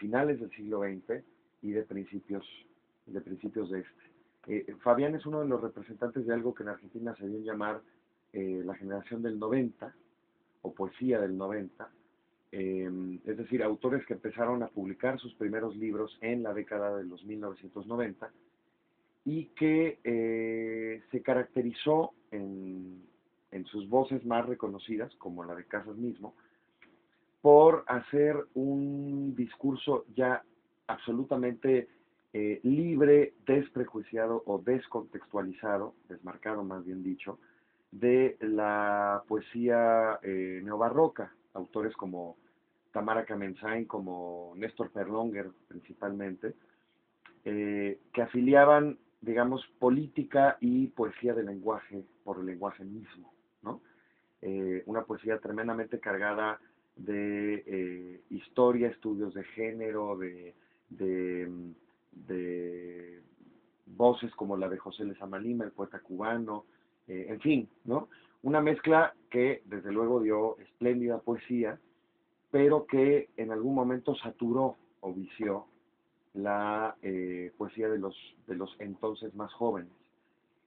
finales del siglo XX y de principios, de principios de este. Eh, Fabián es uno de los representantes de algo que en Argentina se dio llamar eh, la generación del 90 o poesía del 90, em, es decir, autores que empezaron a publicar sus primeros libros en la década de los 1990 y que eh, se caracterizó en, en, sus voces más reconocidas, como la de Casas mismo, por hacer un discurso ya absolutamente eh, libre, desprejuiciado o descontextualizado, desmarcado más bien dicho, de la poesía eh, neobarroca, autores como Tamara Kamenzain, como Néstor Perlonger principalmente, eh, que afiliaban, digamos, política y poesía de lenguaje por el lenguaje mismo, ¿no? Una poesía tremendamente cargada de historia, estudios de género, de, de, voces como la de José Lezama Lima, el poeta cubano, eh, en fin, ¿no? Una mezcla que desde luego dio espléndida poesía, pero que en algún momento saturó o vició la eh, poesía de los, de los entonces más jóvenes.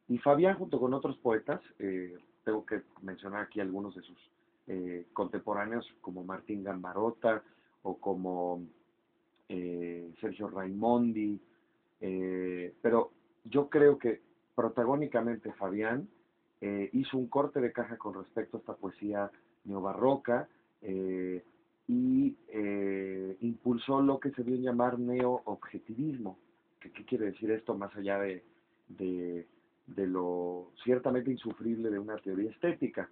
Y Fabián, junto con otros poetas, eh, tengo que mencionar aquí algunos de sus contemporáneos, como Martín Gambarota o como Sergio Raimondi, pero yo creo que protagónicamente Fabián eh, hizo un corte de caja con respecto a esta poesía neobarroca eh, y eh, impulsó lo que se dio a llamar neo-objetivismo. ¿Qué, quiere decir esto más allá de, de, lo ciertamente insufrible de una teoría estética?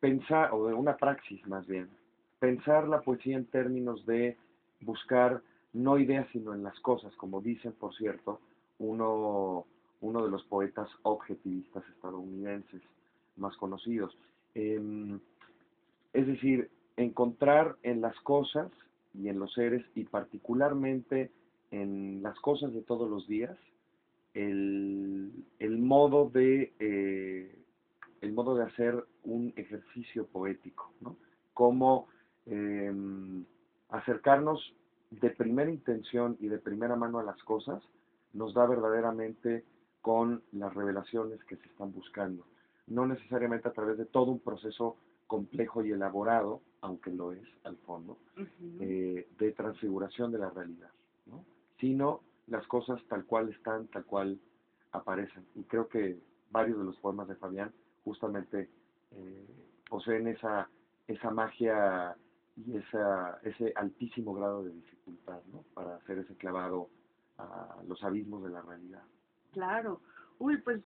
pensar, o de una praxis más bien, pensar la poesía en términos de buscar no ideas sino en las cosas, como dicen, por cierto, uno uno de los poetas objetivistas estadounidenses más conocidos. Em, es decir, encontrar en las cosas y en los seres, y particularmente en las cosas de todos los días, el, modo de eh, el modo de hacer un ejercicio poético, ¿no? Cómo em, acercarnos de primera intención y de primera mano a las cosas nos da verdaderamente con las revelaciones que se están buscando. No necesariamente a través de todo un proceso complejo y elaborado, aunque lo es al fondo, eh, de transfiguración de la realidad, ¿no? sino las cosas tal cual están, tal cual aparecen. Y creo que varios de los poemas de Fabián justamente eh, poseen esa, esa magia y esa, ese altísimo grado de dificultad ¿no? para hacer ese clavado a los abismos de la realidad. Claro. Uy, pues